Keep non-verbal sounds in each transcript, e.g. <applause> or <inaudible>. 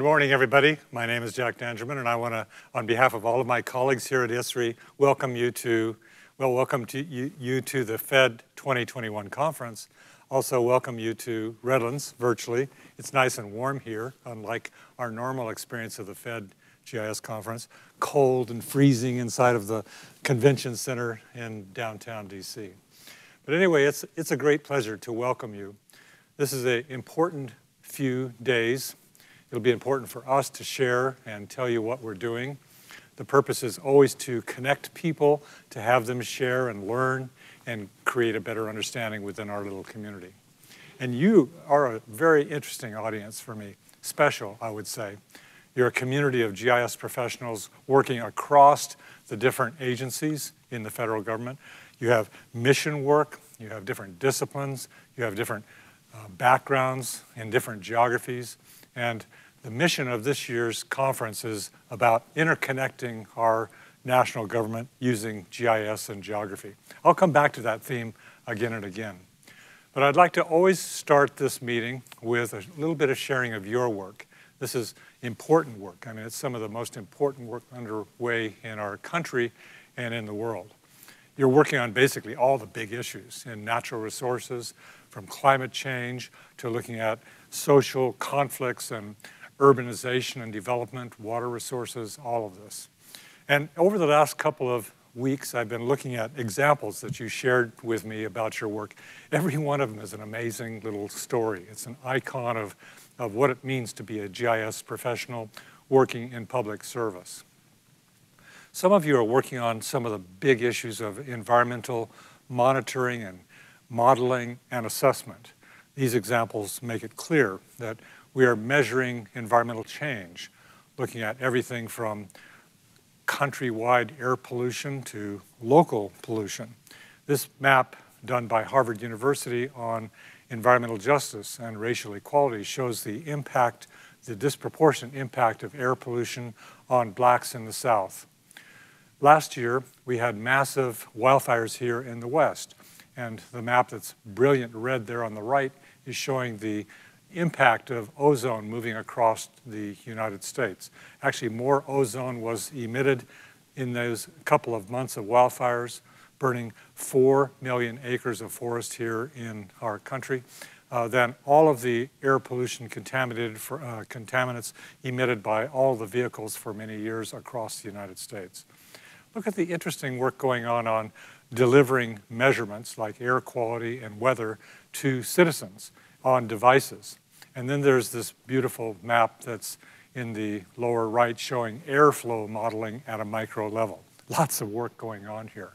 Good morning, everybody. My name is Jack Dangermond, and I want to, on behalf of all of my colleagues here at Esri, welcome you to, well, welcome to you, you to the FED 2021 conference. Also welcome you to Redlands virtually. It's nice and warm here, unlike our normal experience of the FED GIS conference, cold and freezing inside of the convention center in downtown DC. But anyway, it's, it's a great pleasure to welcome you. This is an important few days. It'll be important for us to share and tell you what we're doing. The purpose is always to connect people, to have them share and learn and create a better understanding within our little community. And you are a very interesting audience for me, special, I would say. You're a community of GIS professionals working across the different agencies in the federal government. You have mission work, you have different disciplines, you have different uh, backgrounds in different geographies, and the mission of this year's conference is about interconnecting our national government using GIS and geography. I'll come back to that theme again and again. But I'd like to always start this meeting with a little bit of sharing of your work. This is important work. I mean, it's some of the most important work underway in our country and in the world. You're working on basically all the big issues in natural resources, from climate change to looking at social conflicts and urbanization and development, water resources, all of this. And over the last couple of weeks, I've been looking at examples that you shared with me about your work. Every one of them is an amazing little story. It's an icon of, of what it means to be a GIS professional working in public service. Some of you are working on some of the big issues of environmental monitoring and modeling and assessment. These examples make it clear that we are measuring environmental change, looking at everything from countrywide air pollution to local pollution. This map done by Harvard University on environmental justice and racial equality shows the impact, the disproportionate impact of air pollution on blacks in the South. Last year, we had massive wildfires here in the West, and the map that's brilliant red there on the right is showing the impact of ozone moving across the United States. Actually, more ozone was emitted in those couple of months of wildfires, burning 4 million acres of forest here in our country, uh, than all of the air pollution contaminated for, uh, contaminants emitted by all the vehicles for many years across the United States. Look at the interesting work going on on delivering measurements like air quality and weather to citizens on devices. And then there's this beautiful map that's in the lower right showing airflow modeling at a micro level. Lots of work going on here.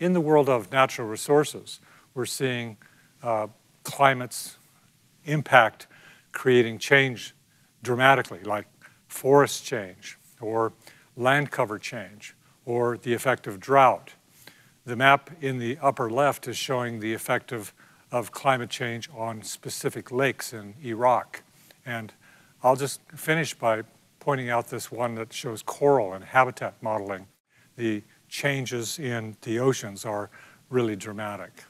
In the world of natural resources, we're seeing uh, climate's impact creating change dramatically, like forest change or land cover change or the effect of drought. The map in the upper left is showing the effect of of climate change on specific lakes in Iraq. And I'll just finish by pointing out this one that shows coral and habitat modeling. The changes in the oceans are really dramatic.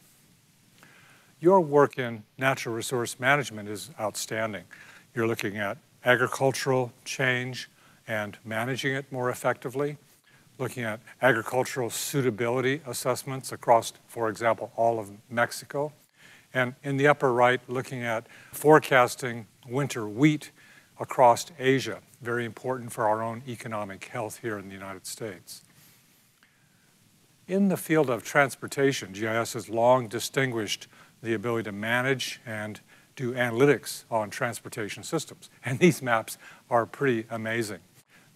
Your work in natural resource management is outstanding. You're looking at agricultural change and managing it more effectively, looking at agricultural suitability assessments across, for example, all of Mexico, and in the upper right, looking at forecasting winter wheat across Asia, very important for our own economic health here in the United States. In the field of transportation, GIS has long distinguished the ability to manage and do analytics on transportation systems. <laughs> And these maps are pretty amazing.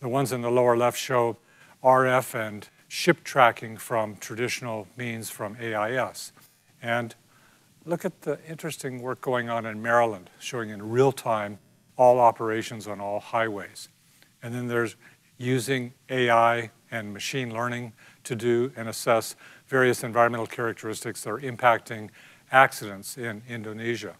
The ones in the lower left show RF and ship tracking from traditional means from AIS. And Look at the interesting work going on in Maryland, showing in real time all operations on all highways. And then there's using AI and machine learning to do and assess various environmental characteristics that are impacting accidents in Indonesia.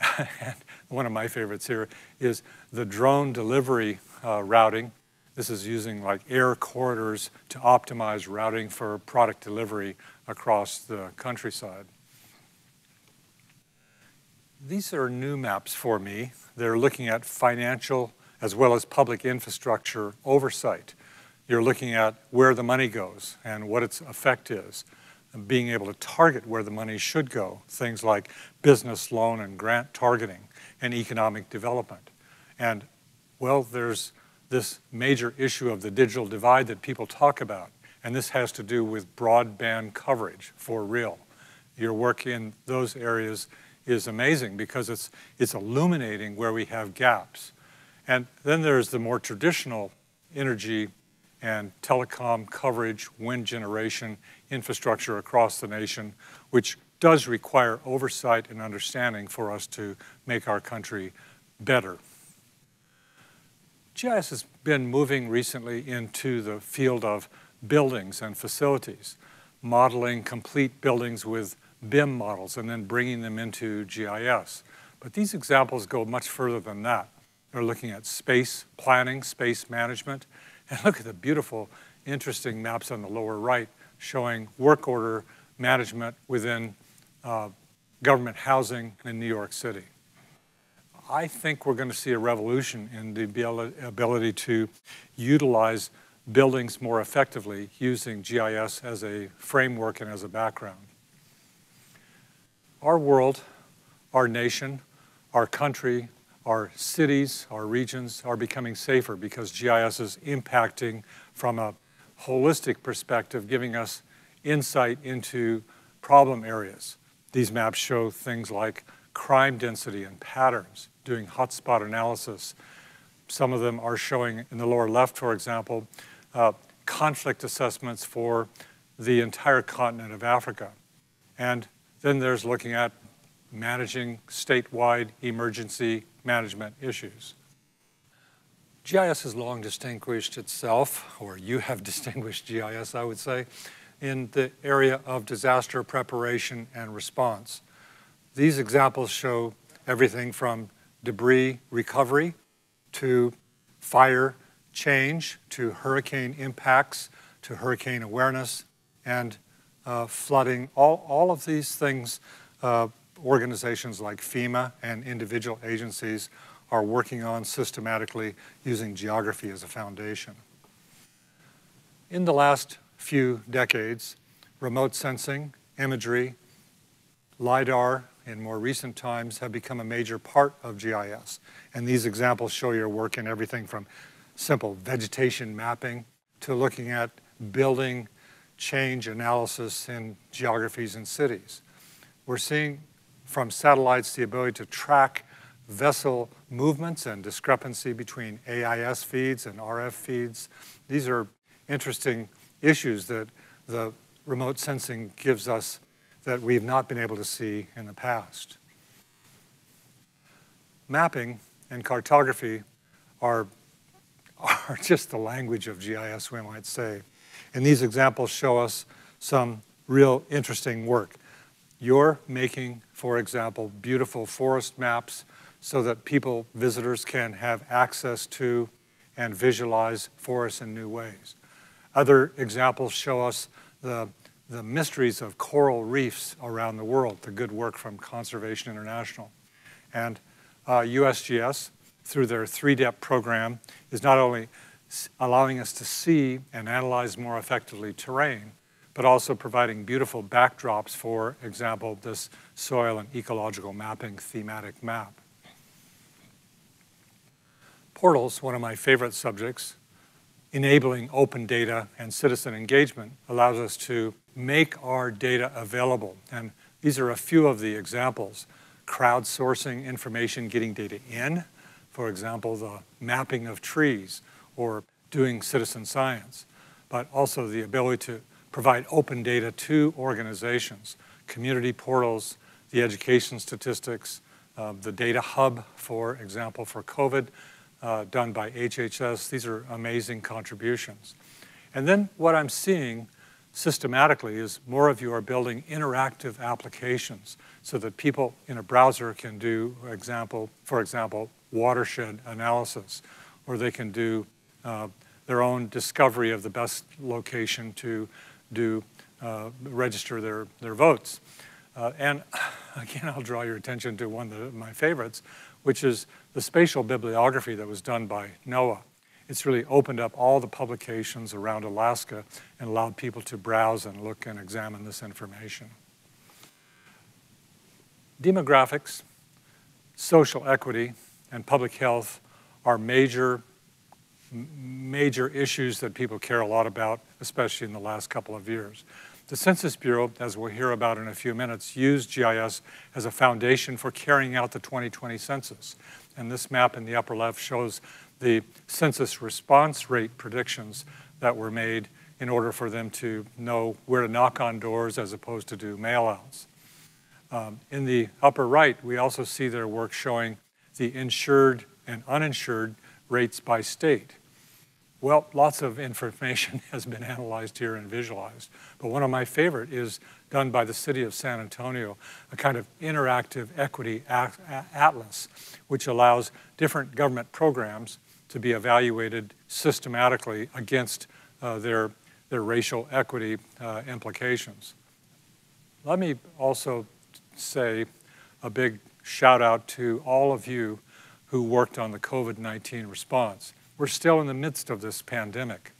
<laughs> and one of my favorites here is the drone delivery uh, routing. This is using like air corridors to optimize routing for product delivery across the countryside. These are new maps for me. They're looking at financial as well as public infrastructure oversight. You're looking at where the money goes and what its effect is, and being able to target where the money should go, things like business loan and grant targeting and economic development. And well, there's this major issue of the digital divide that people talk about, and this has to do with broadband coverage for real. Your work in those areas is amazing because it's, it's illuminating where we have gaps. And then there's the more traditional energy and telecom coverage, wind generation, infrastructure across the nation, which does require oversight and understanding for us to make our country better. GIS has been moving recently into the field of buildings and facilities, modeling complete buildings with BIM models and then bringing them into GIS. But these examples go much further than that. They're looking at space planning, space management, and look at the beautiful, interesting maps on the lower right showing work order management within uh, government housing in New York City. I think we're going to see a revolution in the ability to utilize buildings more effectively using GIS as a framework and as a background. Our world, our nation, our country, our cities, our regions are becoming safer because GIS is impacting from a holistic perspective, giving us insight into problem areas. These maps show things like crime density and patterns, doing hotspot analysis. Some of them are showing in the lower left, for example, uh, conflict assessments for the entire continent of Africa. And then there's looking at managing statewide emergency management issues. GIS has long distinguished itself, or you have <laughs> distinguished GIS, I would say, in the area of disaster preparation and response. These examples show everything from debris recovery to fire change to hurricane impacts to hurricane awareness and uh, flooding. All, all of these things, uh, organizations like FEMA and individual agencies are working on systematically using geography as a foundation. In the last few decades, remote sensing, imagery, LIDAR, in more recent times have become a major part of GIS. And these examples show your work in everything from simple vegetation mapping to looking at building change analysis in geographies and cities. We're seeing from satellites the ability to track vessel movements and discrepancy between AIS feeds and RF feeds. These are interesting issues that the remote sensing gives us that we've not been able to see in the past. Mapping and cartography are, <laughs> are just the language of GIS, we might say. And these examples show us some real interesting work. You're making, for example, beautiful forest maps so that people, visitors, can have access to and visualize forests in new ways. Other examples show us the, the mysteries of coral reefs around the world, the good work from Conservation International. And uh, USGS, through their 3DEP program, is not only allowing us to see and analyze more effectively terrain, but also providing beautiful backdrops, for example, this soil and ecological mapping thematic map. Portals, one of my favorite subjects, enabling open data and citizen engagement allows us to make our data available. And these are a few of the examples. Crowdsourcing information, getting data in, for example, the mapping of trees or doing citizen science, but also the ability to provide open data to organizations, community portals, the education statistics, uh, the data hub, for example, for COVID, uh, done by HHS. These are amazing contributions. And then what I'm seeing systematically is more of you are building interactive applications so that people in a browser can do, example, for example, watershed analysis, or they can do uh, their own discovery of the best location to do uh, register their, their votes. Uh, and <laughs> again, I'll draw your attention to one of my favorites, which is the spatial bibliography that was done by NOAA. It's really opened up all the publications around Alaska and allowed people to browse and look and examine this information. Demographics, social equity, and public health are major, major issues that people care a lot about, especially in the last couple of years. The Census Bureau, as we'll hear about in a few minutes, used GIS as a foundation for carrying out the 2020 census. And this map in the upper left shows the census response rate predictions that were made in order for them to know where to knock on doors as opposed to do mail-outs. Um, in the upper right, we also see their work showing the insured and uninsured rates by state. Well, lots of information <laughs> has been analyzed here and visualized, but one of my favorite is done by the city of San Antonio, a kind of interactive equity atlas, which allows different government programs to be evaluated systematically against uh, their, their racial equity uh, implications. Let me also say a big shout out to all of you who worked on the COVID-19 response. We're still in the midst of this pandemic,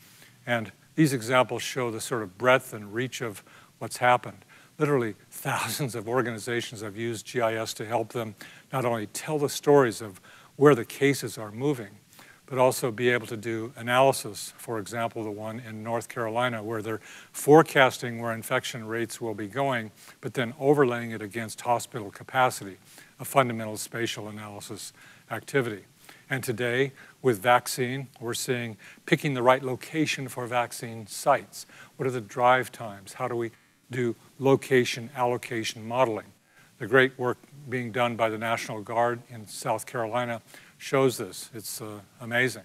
and these examples show the sort of breadth and reach of what's happened. Literally thousands of organizations have used GIS to help them not only tell the stories of where the cases are moving, but also be able to do analysis, for example, the one in North Carolina where they're forecasting where infection rates will be going, but then overlaying it against hospital capacity, a fundamental spatial analysis activity. And today, with vaccine, we're seeing picking the right location for vaccine sites. What are the drive times? How do we do location allocation modeling? The great work being done by the National Guard in South Carolina shows this. It's uh, amazing.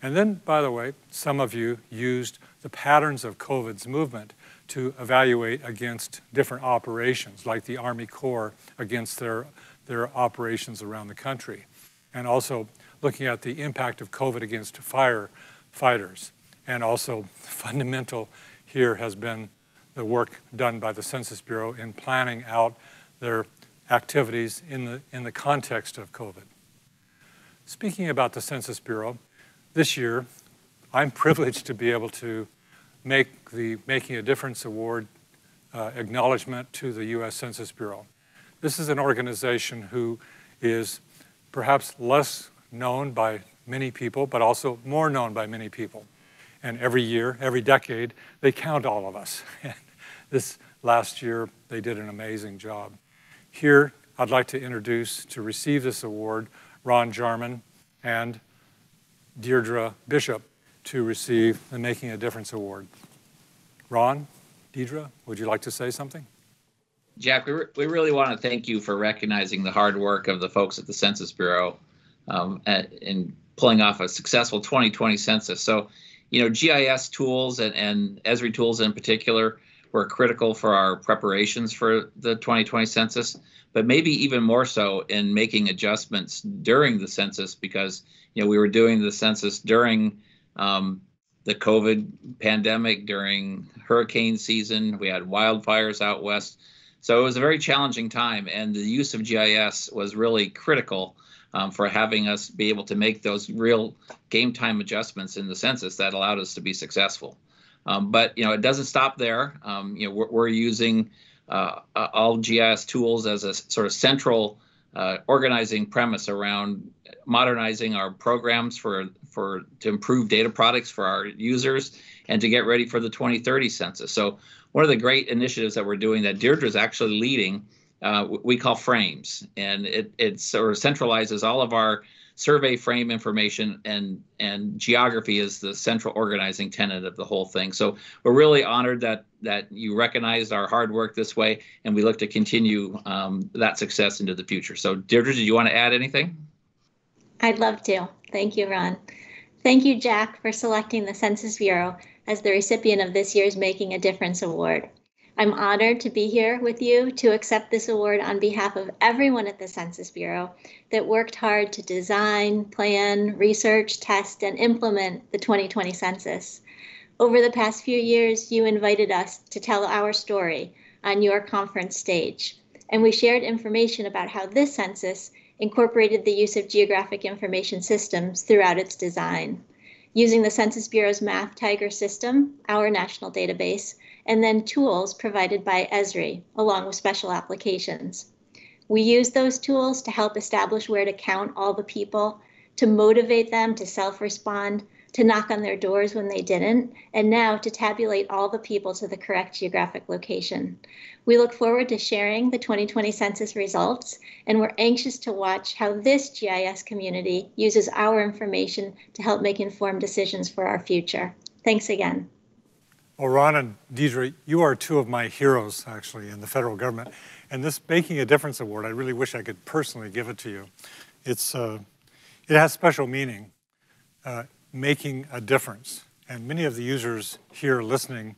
And then, by the way, some of you used the patterns of COVID's movement to evaluate against different operations, like the Army Corps against their, their operations around the country. And also looking at the impact of COVID against firefighters. And also <laughs> fundamental here has been the work done by the Census Bureau in planning out their activities in the, in the context of COVID. Speaking about the Census Bureau, this year I'm <laughs> privileged to be able to make the Making a Difference Award uh, acknowledgement to the U.S. Census Bureau. This is an organization who is perhaps less known by many people, but also more known by many people. And every year, every decade, they count all of us. <laughs> And this last year, they did an amazing job. Here, I'd like to introduce, to receive this award, Ron Jarmin and Deirdre Bishop to receive the Making a Difference Award. Ron, Deirdre, would you like to say something? Jack, we, re we really want to thank you for recognizing the hard work of the folks at the Census Bureau um, at, in pulling off a successful 2020 census. So, you know, GIS tools and, and Esri tools in particular were critical for our preparations for the 2020 census but maybe even more so in making adjustments during the census because you know we were doing the census during um, the COVID pandemic, during hurricane season. We had wildfires out west, so it was a very challenging time, and the use of GIS was really critical. Um, for having us be able to make those real game time adjustments in the census that allowed us to be successful. Um, but you know, it doesn't stop there. Um, you know, we're, we're using uh, all GIS tools as a sort of central uh, organizing premise around modernizing our programs for for to improve data products for our users and to get ready for the 2030 census. So one of the great initiatives that we're doing that Deirdre is actually leading, uh, we call Frames, and it it sort of centralizes all of our survey frame information and and geography is the central organizing tenet of the whole thing. So we're really honored that that you recognized our hard work this way, and we look to continue um, that success into the future. So Deirdre, do you want to add anything? I'd love to. Thank you, Ron. Thank you, Jack, for selecting the Census Bureau as the recipient of this year's Making a Difference Award. I'm honored to be here with you to accept this award on behalf of everyone at the Census Bureau that worked hard to design, plan, research, test, and implement the 2020 census. Over the past few years, you invited us to tell our story, on your conference stage. And we shared information about how this census incorporated the use of geographic information systems throughout its design, using the Census Bureau's MAF/TIGER system, our national database, and then tools provided by Esri, along with special applications. We use those tools to help establish where to count all the people, to motivate them to self respond, to knock on their doors when they didn't, and now to tabulate all the people to the correct geographic location. We look forward to sharing the 2020 census results, and we're anxious to watch how this GIS community uses our information to help make informed decisions for our future. Thanks again. Well, Ron and Deirdre, you are two of my heroes, actually, in the federal government. And this Making a Difference Award, I really wish I could personally give it to you. It's, uh, it has special meaning, uh, making a difference. And many of the users here listening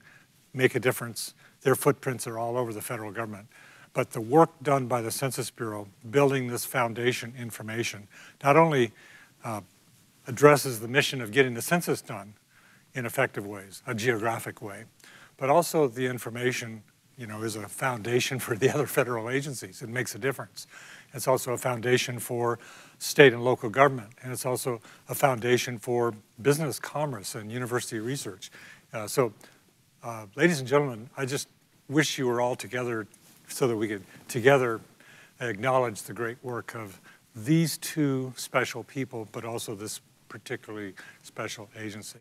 make a difference. Their footprints are all over the federal government. But the work done by the Census Bureau, building this foundation information, not only uh, addresses the mission of getting the census done, in effective ways, a geographic way. But also the information, you know, is a foundation <laughs> for the other federal agencies. It makes a difference. It's also a foundation for state and local government, and it's also a foundation for business, commerce, and university research. Uh, so, uh, ladies and gentlemen, I just wish you were all together so that we could together acknowledge the great work of these two special people, but also this particularly special agency.